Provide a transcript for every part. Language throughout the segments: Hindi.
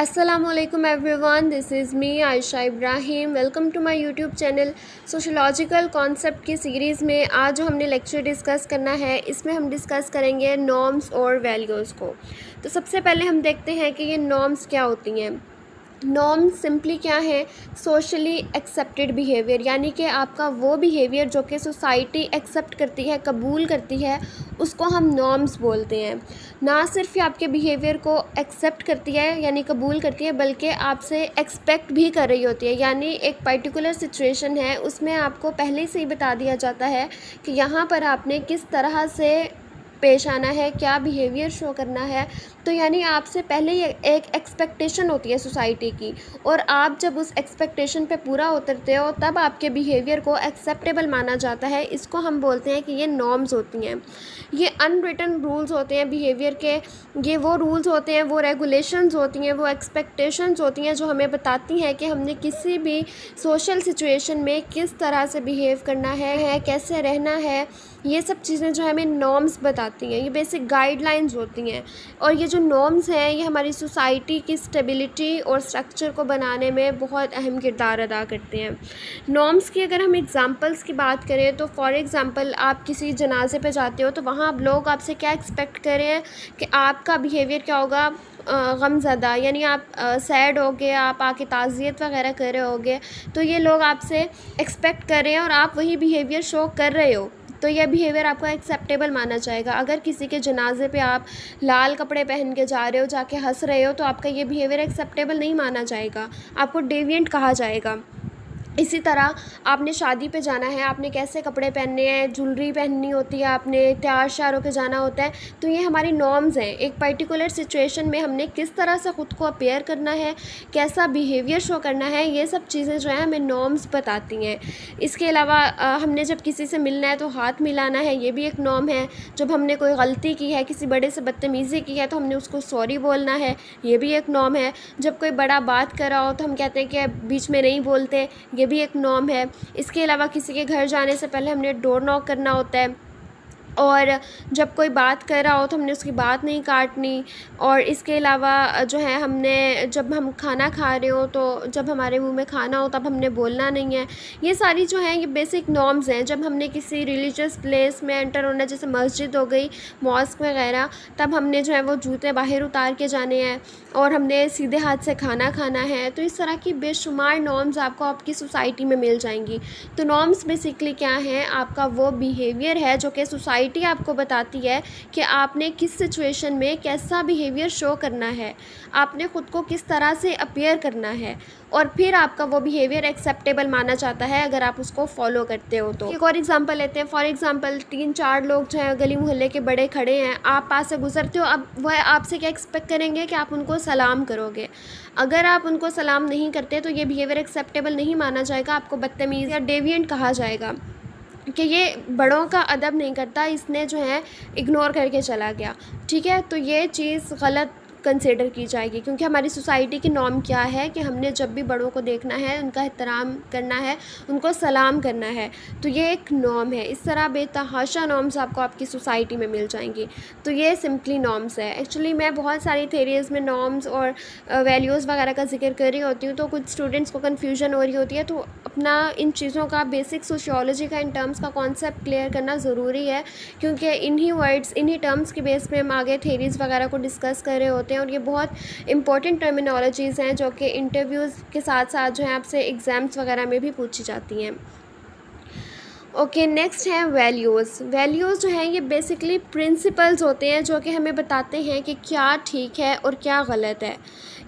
Assalamu everyone this is me Ayesha Ibrahim welcome to my YouTube channel sociological concept की सीरीज़ में। आज जो हमने लेक्चर डिस्कस करना है। इसमें हम डिस्कस करेंगे नॉर्म्स और वैल्यूज़ को। तो सबसे पहले हम देखते हैं कि ये नॉर्म्स क्या होती हैं। नॉर्म सिंपली क्या है? सोशली एक्सेप्टेड बिहेवियर, यानी कि आपका वो बिहेवियर जो कि सोसाइटी एक्सेप्ट करती है, कबूल करती है, उसको हम नॉर्म्स बोलते हैं। ना सिर्फ़ आपके बिहेवियर को एक्सेप्ट करती है, यानी कबूल करती है, बल्कि आपसे एक्सपेक्ट भी कर रही होती है। यानी एक पर्टिकुलर सिचुएशन है, उसमें आपको पहले से ही बता दिया जाता है कि यहाँ पर आपने किस तरह से पेश आना है क्या बिहेवियर शो करना है तो यानी आपसे पहले ही एक एक्सपेक्टेशन होती है सोसाइटी की और आप जब उस एक्सपेक्टेशन पे पूरा उतरते हो तब आपके बिहेवियर को एक्सेप्टेबल माना जाता है। इसको हम बोलते हैं कि ये नॉर्म्स होती हैं। ये अनरिटन रूल्स होते हैं बिहेवियर के। ये वो रूल्स होते हैं वो रेगुलेशंस होती हैं वो एक्सपेक्टेशंस होती हैं जो हमें बताती हैं कि हमने किसी भी सोशल सिचुएशन में किस तरह से बिहेव करना है, है कैसे रहना है। ये सब चीज़ें जो हमें नॉर्म्स बताती हैं। ये बेसिक गाइडलाइंस होती हैं। और ये जो नॉर्म्स हैं, ये हमारी सोसाइटी की स्टेबिलिटी और स्ट्रक्चर को बनाने में बहुत अहम किरदार अदा करते हैं। नॉर्म्स की अगर हम एग्ज़ाम्पल्स की बात करें तो फॉर एग्ज़ाम्पल आप किसी जनाजे पर जाते हो तो वहाँ आप लोग आपसे क्या एक्सपेक्ट कर कि आपका बिहेवियर क्या होगा? गमज़दा, यानी आप सैड हो गए, आप आके ताज़ियत वगैरह कर रहे होगे तो ये लोग आपसे एक्सपेक्ट कर रहे हैं और आप वही बिहेवियर शो कर रहे हो। तो यह बिहेवियर आपका एक्सेप्टेबल माना जाएगा। अगर किसी के जनाजे पे आप लाल कपड़े पहन के जा रहे हो, जाके हंस रहे हो तो आपका यह बिहेवियर एक्सेप्टेबल नहीं माना जाएगा। आपको डेवियंट कहा जाएगा। इसी तरह आपने शादी पे जाना है, आपने कैसे कपड़े पहनने हैं ज्वेलरी पहननी होती है, आपने तैयार शार होकर जाना होता है तो ये हमारी नॉर्म्स हैं। एक पर्टिकुलर सिचुएशन में हमने किस तरह से ख़ुद को अपेयर करना है, कैसा बिहेवियर शो करना है, ये सब चीज़ें जो हैं हमें नॉर्म्स बताती हैं। इसके अलावा हमने जब किसी से मिलना है तो हाथ मिलाना है, ये भी एक नॉर्म है। जब हमने कोई गलती की है, किसी बड़े से बदतमीज़ी की है तो हमने उसको सॉरी बोलना है, ये भी एक नॉर्म है। जब कोई बड़ा बात कर रहा हो तो हम कहते हैं कि बीच में नहीं बोलते, ये भी एक नॉम है। इसके अलावा किसी के घर जाने से पहले हमने डोर नॉक करना होता है। और जब कोई बात कर रहा हो तो हमने उसकी बात नहीं काटनी और इसके अलावा जो है हमने जब हम खाना खा रहे हो तो जब हमारे मुँह में खाना हो तब हमने बोलना नहीं है। ये सारी जो हैं ये बेसिक नॉर्म्स हैं। जब हमने किसी रिलीजियस प्लेस में एंटर होना, जैसे मस्जिद हो गई मॉस्क वगैरह, तब हमने जो है वो जूते बाहर उतार के जाने हैं और हमने सीधे हाथ से खाना खाना है। तो इस तरह की बेशुमार नॉर्म्स आपको आपकी सोसाइटी में मिल जाएँगी। तो नॉर्म्स बेसिकली क्या हैं? आपका वो बिहेवियर है जो कि सोसाइटी सोसाइटी आपको बताती है कि आपने किस सिचुएशन में कैसा बिहेवियर शो करना है। आपने ख़ुद को किस तरह से अपेयर करना है। और फिर आपका वो बिहेवियर एक्सेप्टेबल माना जाता है अगर आप उसको फॉलो करते हो तो। एक और एग्जांपल लेते हैं। फॉर एग्जांपल तीन चार लोग जो हैं, गली मोहल्ले के बड़े खड़े हैं, आप पास से गुजरते हो, अब वह आपसे क्या एक्सपेक्ट करेंगे कि आप उनको सलाम करोगे? अगर आप उनको सलाम नहीं करते तो ये बिहेवियर एक्सेप्टेबल नहीं माना जाएगा, आपको बदतमीज़ या डेवियंट कहा जाएगा। कि ये बड़ों का अदब नहीं करता, इसने जो है इग्नोर करके चला गया। ठीक है? तो ये चीज़ गलत कंसिडर की जाएगी, क्योंकि हमारी सोसाइटी की नॉर्म क्या है कि हमने जब भी बड़ों को देखना है, उनका एहतराम करना है, उनको सलाम करना है। तो ये एक नॉर्म है। इस तरह बेतहाशा नॉर्म्स आपको आपकी सोसाइटी में मिल जाएँगी। तो ये सिंपली नॉर्म्स है। एक्चुअली मैं बहुत सारी थेरीज़ में नॉर्म्स और वैल्यूज़ वगैरह का ज़िक्र कर रही होती हूँ तो कुछ स्टूडेंट्स को कन्फ्यूज़न हो रही होती है तो अपना इन चीज़ों का बेसिक सोशियोलॉजी का इन टर्म्स का कॉन्सेप्ट क्लियर करना ज़रूरी है, क्योंकि इन्हीं वर्ड्स इन्हीं टर्म्स के बेस पर हम आगे थेरीज़ वगैरह को डिस्कस कर रहे होते होते हैं और ये बहुत इंपॉर्टेंट टर्मिनोलॉजीज़ हैं जो कि इंटरव्यूज़ के साथ साथ जो है आपसे एग्ज़ाम्स वगैरह में भी पूछी जाती हैं। ओके नेक्स्ट है वैल्यूज़ वैल्यूज़ जो हैं, ये बेसिकली प्रिंसिपल्स होते हैं जो कि हमें बताते हैं कि क्या ठीक है और क्या गलत है।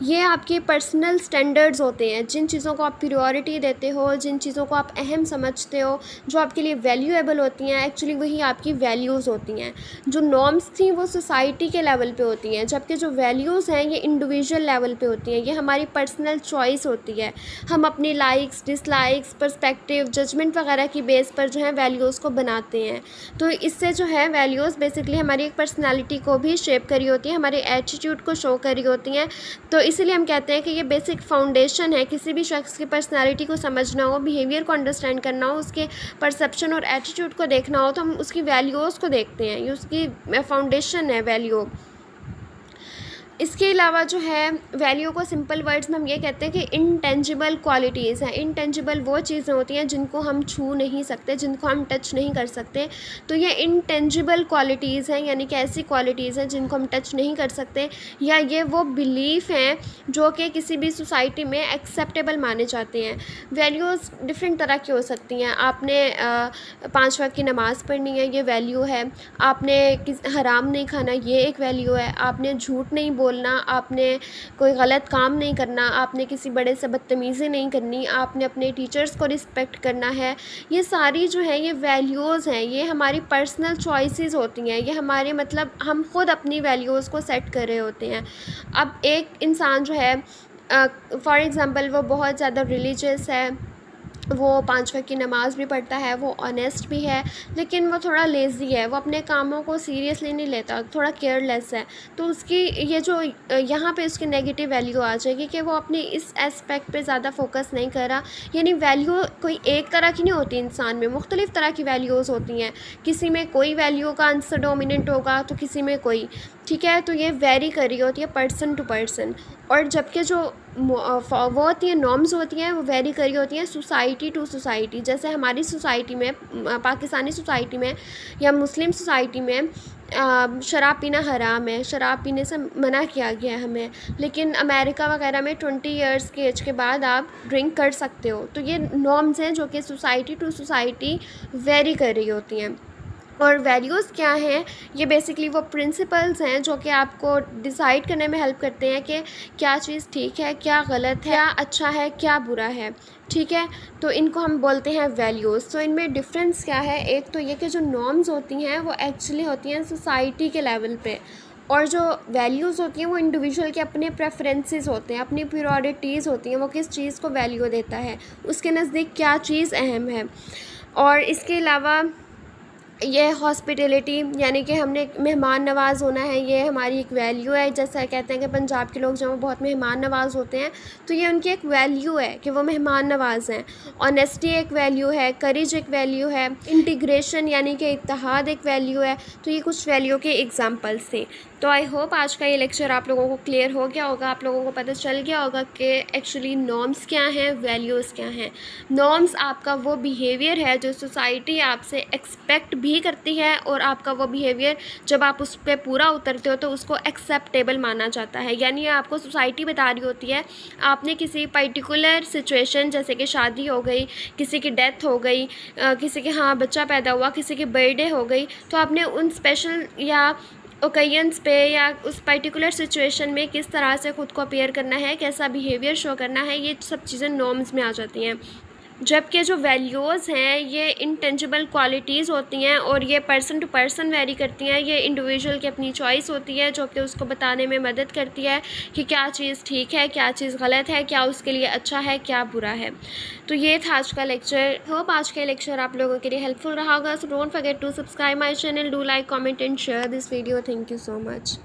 ये आपके पर्सनल स्टैंडर्ड्स होते हैं, जिन चीज़ों को आप प्रियोरिटी देते हो, जिन चीज़ों को आप अहम समझते हो, जो आपके लिए वैल्यूएबल होती हैं एक्चुअली वही आपकी वैल्यूज़ होती हैं। जो नॉर्म्स थी, वो सोसाइटी के लेवल पे होती हैं, जबकि जो वैल्यूज़ हैं, ये इंडिविजुअल लेवल पे होती हैं। ये हमारी पर्सनल चॉइस होती है। हम अपनी लाइक्स डिसलाइक्स पर्सपेक्टिव जजमेंट वगैरह की बेस पर जो है वैल्यूज़ को बनाते हैं। तो इससे जो है वैल्यूज़ बेसिकली हमारी एक पर्सनैलिटी को भी शेप करी होती है, हमारे एटीट्यूड को शो करी होती हैं। तो इसीलिए हम कहते हैं कि ये बेसिक फाउंडेशन है, किसी भी शख्स की पर्सनैलिटी को समझना हो बिहेवियर को अंडरस्टैंड करना हो, उसके परसेप्शन और एटीट्यूड को देखना हो तो हम उसकी वैल्यूज़ को देखते हैं। ये उसकी फाउंडेशन है वैल्यू इसके अलावा जो है वैल्यू को सिंपल वर्ड्स में हम ये कहते हैं कि इनटेंजिबल क्वालिटीज़ हैं। इनटेंजिबल वो चीज़ें होती हैं जिनको हम छू नहीं सकते, जिनको हम टच नहीं कर सकते। तो ये इनटेंजिबल क्वालिटीज़ हैं, यानी कि ऐसी क्वालिटीज़ हैं जिनको हम टच नहीं कर सकते, या ये वो बिलीफ हैं जो कि किसी भी सोसाइटी में एक्सेप्टेबल माने जाते हैं। वैल्यूज़ डिफरेंट तरह की हो सकती हैं। आपने पाँच वक्त की नमाज़ पढ़नी है, ये वैल्यू है। आपने हराम नहीं खाना, ये एक वैल्यू है। आपने झूठ नहीं बोलना आपने कोई गलत काम नहीं करना आपने किसी बड़े से बदतमीज़ी नहीं करनी आपने अपने टीचर्स को रिस्पेक्ट करना है। ये सारी जो है ये वैल्यूज़ हैं ये हमारी पर्सनल चॉइसेस होती हैं ये हमारे मतलब हम खुद अपनी वैल्यूज़ को सेट कर रहे होते हैं। अब एक इंसान जो है फॉर uh, एग्ज़ाम्पल वो बहुत ज़्यादा रिलीजस है वो पाँच वक्त की नमाज़ भी पढ़ता है, वो ऑनेस्ट भी है, लेकिन वो थोड़ा लेज़ी है, वो अपने कामों को सीरियसली नहीं लेता, थोड़ा केयरलेस है। तो उसकी ये जो, यहाँ पे उसकी नेगेटिव वैल्यू आ जाएगी कि वो अपने इस एस्पेक्ट पे ज़्यादा फोकस नहीं कर रहा। यानी वैल्यू कोई एक तरह की नहीं होती इंसान में, मुख्तलिफ़ तरह की वैल्यूज़ होती हैं। किसी में कोई वैल्यू का आंसर डोमिनेंट होगा तो किसी में कोई, ठीक है? तो ये वेरी कर होती है पर्सन टू पर्सन और जबकि जो वो होती हैं नॉर्म्स होती हैं, वो वेरी करी होती हैं सोसाइटी टू सोसाइटी जैसे हमारी सोसाइटी में पाकिस्तानी सोसाइटी में या मुस्लिम सोसाइटी में शराब पीना हराम है, शराब पीने से मना किया गया है हमें। लेकिन अमेरिका वगैरह में ट्वेंटी ईयर्स के एज के बाद आप ड्रिंक कर सकते हो। तो ये नॉर्म्स हैं जो कि सोसाइटी टू सोसाइटी वेरी कर रही होती हैं। और वैल्यूज़ क्या हैं? ये बेसिकली वो प्रिंसिपल्स हैं जो कि आपको डिसाइड करने में हेल्प करते हैं कि क्या चीज़ ठीक है, क्या गलत है, क्या अच्छा है, क्या बुरा है। ठीक है? तो इनको हम बोलते हैं वैल्यूज़ तो इनमें डिफरेंस क्या है? एक तो ये कि जो नॉर्म्स होती हैं, वो एक्चुअली होती हैं सोसाइटी के लेवल पे। और जो वैल्यूज़ होती हैं, वो इंडिविजुअल के अपने प्रेफरेंसेस होते हैं, अपनी प्योरिटीज़ होती हैं, वो किस चीज़ को वैल्यू देता है, उसके नज़दीक क्या चीज़ अहम है। और इसके अलावा ये हॉस्पिटलिटी यानी कि हमने मेहमान नवाज़ होना है, ये हमारी एक वैल्यू है, जैसा कहते हैं कि पंजाब के लोग जो वो बहुत मेहमान नवाज़ होते हैं तो ये उनकी एक वैल्यू है कि वो मेहमान नवाज़ हैं। ऑनेस्टी एक वैल्यू है करेज एक वैल्यू है इंटीग्रेशन यानी कि इतिहाद एक वैल्यू है तो ये कुछ वैल्यू के एग्ज़ाम्पल्स थे। तो आई होप आज का ये लेक्चर आप लोगों को क्लियर हो गया होगा, आप लोगों को पता चल गया होगा कि एक्चुअली नॉर्म्स क्या हैं वैल्यूज़ क्या हैं। नॉर्म्स आपका वो बिहेवियर है जो सोसाइटी आपसे एक्सपेक्ट भी करती है और आपका वो बिहेवियर जब आप उस पर पूरा उतरते हो तो उसको एक्सेप्टेबल माना जाता है। यानी आपको सोसाइटी बता रही होती है, आपने किसी पर्टिकुलर सिचुएशन जैसे कि शादी हो गई, किसी की डेथ हो गई किसी के हाँ बच्चा पैदा हुआ, किसी की बर्थडे हो गई तो आपने उन स्पेशल या ओकेजन्स पे या उस पर्टिकुलर सिचुएशन में किस तरह से ख़ुद को अपेयर करना है, कैसा बिहेवियर शो करना है, ये सब चीज़ें नॉर्म्स में आ जाती हैं। जबकि जो वैल्यूज़ हैं, ये इंटेंजिबल क्वालिटीज़ होती हैं और ये पर्सन टू पर्सन वेरी करती हैं, ये इंडिविजुअल की अपनी चॉइस होती है जो कि उसको बताने में मदद करती है कि क्या चीज़ ठीक है, क्या चीज़ गलत है, क्या उसके लिए अच्छा है, क्या बुरा है। तो ये था आज का लेक्चर होप आज का लेक्चर आप लोगों के लिए हेल्पफुल रहा होगा। So don't forget to subscribe my channel do like comment and share this video thank you so much